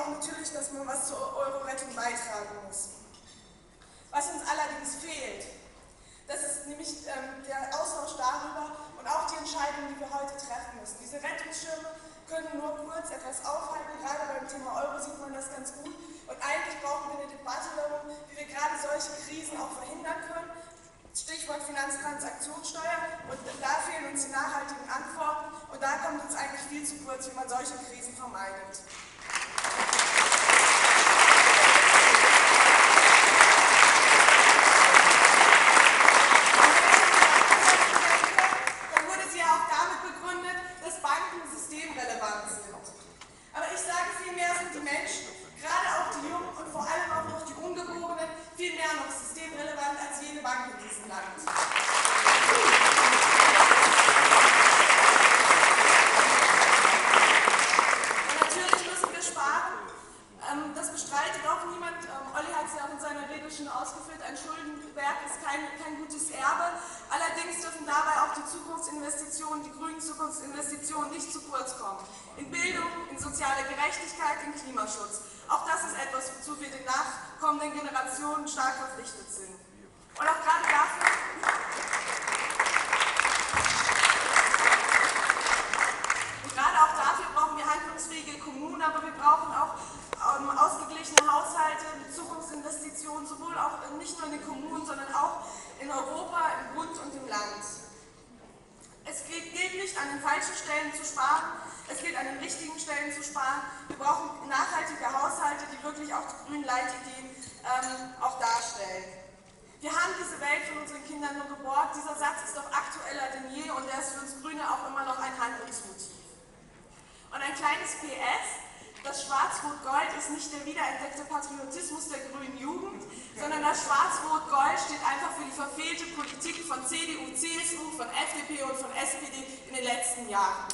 auch natürlich, dass man was zur Euro-Rettung beitragen muss. Was uns allerdings fehlt, das ist nämlich ähm, der Austausch darüber und auch die Entscheidungen, die wir heute treffen müssen. Diese Rettungsschirme können nur kurz etwas aufhalten. Gerade beim Thema Euro sieht man das ganz gut. Und eigentlich brauchen wir eine Debatte darum, wie wir gerade solche Krisen auch verhindern können. Stichwort Finanztransaktionssteuer. Und da fehlen uns die nachhaltigen Antworten. Und da kommt uns eigentlich viel zu kurz, wie man solche Krisen vermeidet vielmehr sind die Menschen, gerade auch die Jungen und vor allem auch noch die Ungeborenen, viel mehr noch systemrelevant als jede Bank in diesem Land. Und natürlich müssen wir sparen. Ähm, das bestreitet auch niemand. Ähm, Olli hat es ja auch in seiner Rede schon ausgeführt. Ein Schuldenberg ist kein, kein gutes Erbe. Allerdings dürfen dabei auch die Zukunftsinvestitionen, die grünen Zukunftsinvestitionen nicht zu kurz kommen. In Bildung, in soziale Gerechtigkeit, in Klimaschutz. Auch das ist etwas, wozu wir den nachkommenden Generationen stark verpflichtet sind. Und auch gerade dafür Und gerade auch dafür brauchen wir handlungsfähige Kommunen, aber wir brauchen auch ähm, ausgeglichene Haushalte mit Zukunftsinvestitionen, sowohl auch nicht nur in den Kommunen, sondern auch in Europa, im Bund und im Land. Es gilt, gilt nicht an den falschen Stellen zu sparen, es gilt an den richtigen Stellen zu sparen. Wir brauchen nachhaltige Haushalte, die wirklich auch die grünen Leitideen ähm, auch darstellen. Wir haben diese Welt von unseren Kindern nur geborgt. Dieser Satz ist doch aktueller denn je und der ist für uns Grüne auch immer noch ein Handlungsmotiv. Und ein kleines PS, das Schwarz-Rot-Gold ist nicht der wiederentdeckte Patriotismus der grünen Jugend, sondern das Schwarz-Rot-Gold steht einfach für die verfehlte Politik von CDU, CSU, von FDP und von SPD in den letzten Jahren.